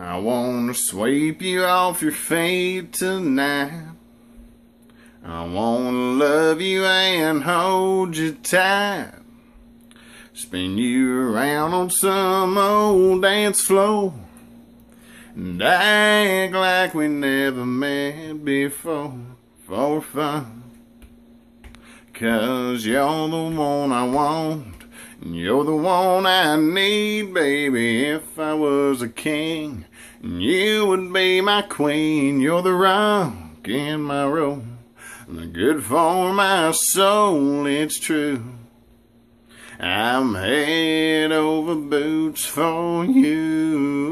I wanna sweep you off your feet tonight. I wanna love you and hold you tight. Spin you around on some old dance floor. And act like we never met before for fun. Cause you're the one I want. You're the one I need, baby. If I was a king, you would be my queen. You're the rock in my roll. The good for my soul, it's true. I'm head over boots for you.